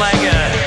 like a